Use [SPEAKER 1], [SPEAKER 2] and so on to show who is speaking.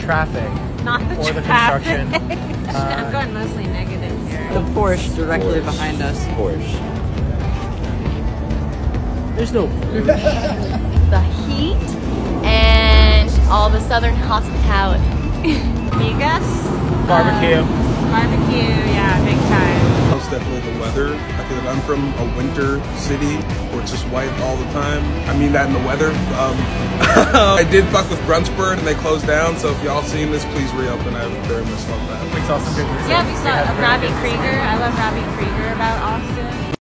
[SPEAKER 1] traffic
[SPEAKER 2] Not the
[SPEAKER 1] or the
[SPEAKER 2] traffic.
[SPEAKER 1] construction.
[SPEAKER 2] I'm
[SPEAKER 1] Uh,
[SPEAKER 2] going mostly negative here.
[SPEAKER 3] The Porsche directly
[SPEAKER 4] Porsche.
[SPEAKER 3] behind us.
[SPEAKER 4] Porsche.
[SPEAKER 1] there's no Porsche.
[SPEAKER 5] the heat and all the southern hospitality.
[SPEAKER 2] Vegas?
[SPEAKER 1] barbecue.
[SPEAKER 2] Barbecue, yeah, big time.
[SPEAKER 6] Most definitely the weather. I feel like I'm from a winter city where it's just white all the time. I mean that in the weather. Um, I did fuck with Brunchbird and they closed down, so if y'all seen this, please reopen. I very much love that.
[SPEAKER 1] we saw some good music.
[SPEAKER 2] Yeah, we saw
[SPEAKER 1] had
[SPEAKER 2] uh, Robbie
[SPEAKER 1] good-
[SPEAKER 2] Krieger. I love Robbie Krieger about Austin.